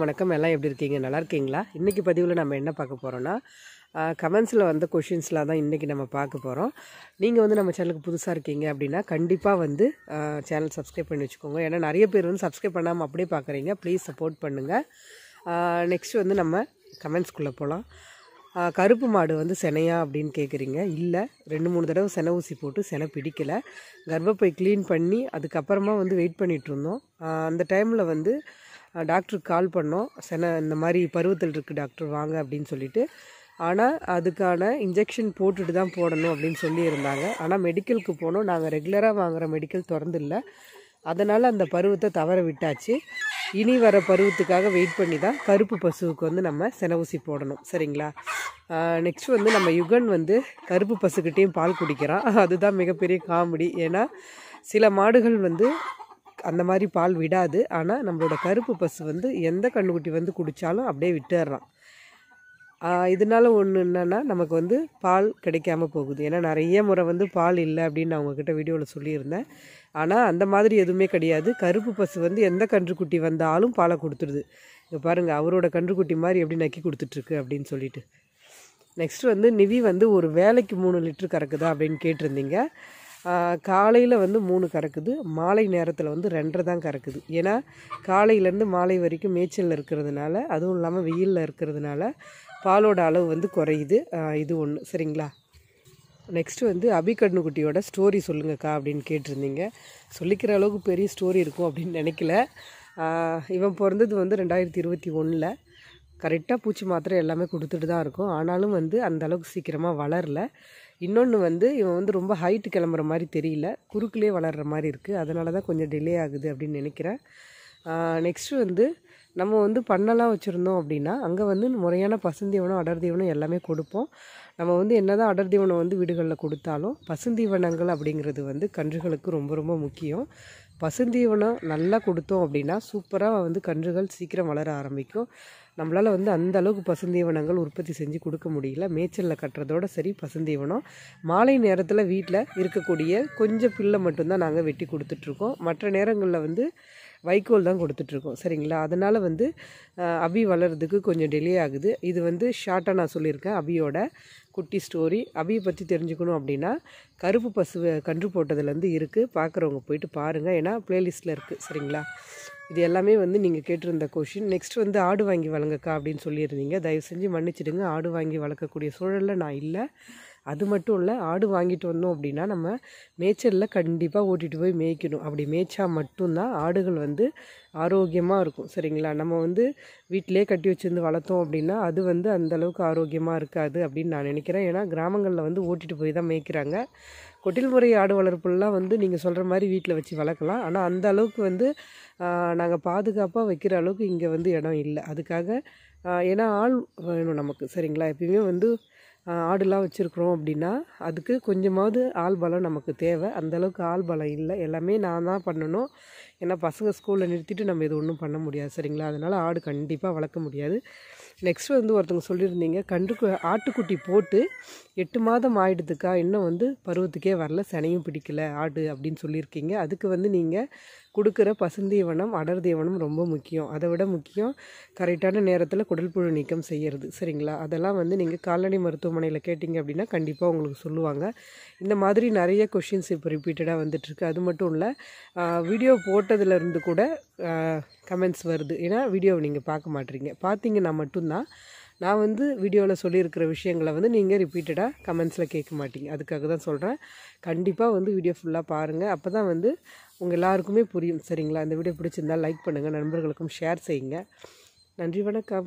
வணக்கம். எல்லாம் எப்படி இருக்கீங்க? நல்லா இருக்கீங்களா? இன்றைக்கி பதிவில் நம்ம என்ன பார்க்க போகிறோன்னா கமெண்ட்ஸில் வந்த கொஷின்ஸ்லாம் தான் இன்றைக்கி நம்ம பார்க்க போகிறோம் நீங்கள் வந்து நம்ம சேனலுக்கு புதுசாக இருக்கீங்க அப்படின்னா கண்டிப்பாக வந்து சேனல் சப்ஸ்கிரைப் பண்ணி வச்சுக்கோங்க. ஏன்னா நிறைய பேர் வந்து சப்ஸ்கிரைப் பண்ணாமல் அப்படியே பார்க்குறீங்க. ப்ளீஸ் சப்போர்ட் பண்ணுங்கள் நெக்ஸ்ட் வந்து நம்ம கமெண்ட்ஸ்குள்ளே போகலாம் கருப்பு மாடு வந்து செனையா அப்படின்னு கேட்குறீங்க இல்லை ரெண்டு மூணு தடவை செனை ஊசி போட்டு செனை பிடிக்கலை. கர்ப்பப்பை க்ளீன் பண்ணி அதுக்கப்புறமா வந்து வெயிட் பண்ணிகிட்ருந்தோம் அந்த டைமில் வந்து டாக்டருக்கு கால் பண்ணோம். சென இந்த மாதிரி பருவத்தில் இருக்குது டாக்டர் வாங்க அப்படின்னு சொல்லிட்டு. ஆனால் அதுக்கான இன்ஜெக்ஷன் போட்டுட்டு தான் போடணும் அப்படின்னு சொல்லியிருந்தாங்க. ஆனால் மெடிக்கலுக்கு போனோம். நாங்கள் ரெகுலராக வாங்குகிற மெடிக்கல் திறந்தில்ல. அதனால் அந்த பருவத்தை தவற விட்டாச்சு. இனி வர பருவத்துக்காக வெயிட் பண்ணி தான் கருப்பு பசுவுக்கு வந்து நம்ம செனவூசி ஊசி போடணும். சரிங்களா? நெக்ஸ்ட் வந்து நம்ம யுகன் வந்து கருப்பு பசுக்கிட்டேயும் பால் குடிக்கிறான். அதுதான் மிகப்பெரிய காமெடி. ஏன்னா சில மாடுகள் வந்து அந்த மாதிரி பால் விடாது. ஆனால் நம்மளோட கருப்பு பசு வந்து எந்த கண்ணுக்குட்டி வந்து குடித்தாலும் அப்படியே விட்டுடுறான் இதனால் இதனால ஒன்று என்னென்னா நமக்கு வந்து பால் கிடைக்காம போகுது. ஏன்னா நிறைய முறை வந்து பால் இல்லை அப்படின்னு நான் உங்ககிட்ட வீடியோவில் சொல்லியிருந்தேன். ஆனால் அந்த மாதிரி எதுவுமே கிடையாது. கருப்பு பசு வந்து எந்த கன்றுக்குட்டி வந்தாலும் பாலை கொடுத்துடுது இங்கே பாருங்கள் அவரோட கன்றுக்குட்டி மாதிரி எப்படி நக்கி கொடுத்துட்ருக்கு அப்படின்னு சொல்லிட்டு. நெக்ஸ்ட் வந்து நிவி வந்து ஒரு வேலைக்கு மூணு லிட்டர் கறக்குதா அப்படின்னு கேட்டிருந்தீங்க. காலையில் வந்து மூணு கறக்குது. மாலை நேரத்தில் வந்து ரெண்டரை தான் கறக்குது. ஏன்னா காலையிலேருந்து மாலை வரைக்கும் மேய்ச்சலில் இருக்கிறதுனால அதுவும் இல்லாமல் வெயிலில் இருக்கிறதுனால பாலோட அளவு வந்து குறையுது. இது ஒன்று சரிங்களா? நெக்ஸ்ட்டு வந்து அபிகண்ணுக்குட்டியோட ஸ்டோரி சொல்லுங்கக்கா அப்படின்னு கேட்டிருந்தீங்க. சொல்லிக்கிற அளவுக்கு பெரிய ஸ்டோரி இருக்கும் அப்படின்னு நினைக்கல. இவன் பிறந்தது வந்து ரெண்டாயிரத்தி இருபத்தி ஒன்றில் கரெக்டாக பூச்சி மாத்திரை எல்லாமே கொடுத்துட்டு தான் இருக்கும். ஆனாலும் வந்து அந்த அளவுக்கு சீக்கிரமாக வளரல. இன்னொன்று வந்து இவன் வந்து ரொம்ப ஹைட்டு கிளம்புற மாதிரி தெரியல. குறுக்கிலே வளர்கிற மாதிரி இருக்குது அதனால தான் கொஞ்சம் டிலே ஆகுது அப்படின்னு நினைக்கிறேன். நெக்ஸ்ட்டு வந்து நம்ம வந்து பண்ணலாம் வச்சுருந்தோம் அப்படின்னா அங்கே வந்து முறையான பசுந்தீவனம் அடர் தீவனம் எல்லாமே கொடுப்போம். நம்ம வந்து என்னதான் அடர் தீவனம் வந்து வீடுகளில் கொடுத்தாலும் பசுந்தீவனங்கள் அப்படிங்கிறது வந்து கன்றுகளுக்கு ரொம்ப ரொம்ப முக்கியம். பசுந்தீவனம் நல்லா கொடுத்தோம் அப்படின்னா சூப்பராக வந்து கன்றுகள் சீக்கிரம் வளர ஆரம்பிக்கும். நம்மளால் வந்து அந்த அளவுக்கு பசுந்தீவனங்கள் உற்பத்தி செஞ்சு கொடுக்க முடியல. மேய்ச்சலில் கட்டுறதோட சரி பசுந்தீவனம். மாலை நேரத்தில் வீட்டில் இருக்கக்கூடிய கொஞ்சம் புல்லை மட்டும்தான் நாங்கள் வெட்டி கொடுத்துட்ருக்கோம். மற்ற நேரங்களில் வந்து வைக்கோல் தான் கொடுத்துட்ருக்கோம். சரிங்களா? அதனால் வந்து அபி வளர்கிறதுக்கு கொஞ்சம் டிலே ஆகுது. இது வந்து ஷார்ட்டாக நான் சொல்லியிருக்கேன் அபியோட குட்டி ஸ்டோரி அபியை பற்றி தெரிஞ்சுக்கணும் அப்படின்னா கருப்பு பசு கன்று போட்டதுலேருந்து இருக்குது பார்க்குறவங்க போயிட்டு பாருங்கள் ஏன்னா ப்ளேலிஸ்ட்டில் இருக்குது சரிங்களா? இது எல்லாமே வந்து நீங்கள் கேட்டிருந்த கொஷின் நெக்ஸ்ட் வந்து ஆடு வாங்கி வளங்கக்கா அப்படின்னு சொல்லியிருந்தீங்க. தயவு செஞ்சு மன்னிச்சிடுங்க. ஆடு வாங்கி வளர்க்கக்கூடிய சூழலில் நான் இல்லை. அது மட்டும் இல்லை ஆடு வாங்கிட்டு வந்தோம் அப்படின்னா நம்ம மேய்ச்சலில் கண்டிப்பாக ஓட்டிகிட்டு போய் மேய்க்கணும். அப்படி மேய்ச்சா மட்டும்தான் ஆடுகள் வந்து ஆரோக்கியமாக இருக்கும். சரிங்களா? நம்ம வந்து வீட்டிலே கட்டி வச்சுருந்து வளர்த்தோம் அப்படின்னா அது வந்து அந்த அளவுக்கு ஆரோக்கியமாக இருக்காது அப்படின்னு நான் நினைக்கிறேன். ஏன்னா கிராமங்களில் வந்து ஓட்டிகிட்டு போய் தான் மேய்க்கிறாங்க. கொட்டில் முறை ஆடு வளர்ப்புலாம் வந்து நீங்கள் சொல்கிற மாதிரி வீட்டில் வச்சு வளர்க்கலாம். ஆனால் அந்த அளவுக்கு வந்து நாங்கள் பாதுகாப்பாக வைக்கிற அளவுக்கு இங்கே வந்து இடம் இல்லை. அதுக்காக ஏன்னா ஆள் வேணும் நமக்கு. சரிங்களா? எப்பயுமே வந்து ஆடுலாம் வச்சுருக்குறோம் அப்படின்னா அதுக்கு கொஞ்சமாவது ஆள் பலம் நமக்கு தேவை. அந்தளவுக்கு ஆள் பலம் இல்லை. எல்லாமே நான் தான் பண்ணணும். ஏன்னா பசங்க ஸ்கூலில் நிறுத்திட்டு நம்ம இது ஒன்றும் பண்ண முடியாது சரிங்களா? அதனால் ஆடு கண்டிப்பாக வளர்க்க முடியாது. நெக்ஸ்ட் வந்து ஒருத்தவங்க சொல்லியிருந்தீங்க கன்று ஆட்டுக்குட்டி போட்டு எட்டு மாதம் ஆயிடுதுக்கா? இன்னும் வந்து பருவத்துக்கே வரல சனையும் பிடிக்கல ஆடு அப்படின்னு சொல்லியிருக்கீங்க. அதுக்கு வந்து நீங்கள் கொடுக்குற பசுந்தீவனம் அடர் தீவனம் ரொம்ப முக்கியம். அதை விட முக்கியம் கரெக்டான நேரத்தில் குடல்புழு நீக்கம் செய்கிறது சரிங்களா? அதெல்லாம் வந்து நீங்கள் கால்நடை மருத்துவமனையில் கேட்டிங்க அப்படின்னா கண்டிப்பாக உங்களுக்கு சொல்லுவாங்க. இந்த மாதிரி நிறைய கொஷின்ஸ் இப்போ ரிப்பீட்டடாக வந்துட்டுருக்கு. அது மட்டும் இல்லை வீடியோ போட்டதுலேருந்து கூட கமெண்ட்ஸ் வருது. ஏன்னா வீடியோவை நீங்கள் பார்க்க மாட்டீங்க. பார்த்தீங்கன்னா மட்டும்தான் நான் வந்து வீடியோவில் சொல்லியிருக்கிற விஷயங்களை வந்து நீங்கள் ரிப்பீட்டடாக கமெண்ட்ஸில் கேட்க மாட்டீங்க. அதுக்காக தான் சொல்கிறேன் கண்டிப்பாக வந்து வீடியோ ஃபுல்லாக பாருங்கள் அப்போ தான் வந்து உங்கள் எல்லாருக்குமே புரியும். சரிங்களா? இந்த வீடியோ பிடிச்சிருந்தால் லைக் பண்ணுங்கள் நண்பர்களுக்கும் ஷேர் செய்யுங்க. நன்றி வணக்கம்.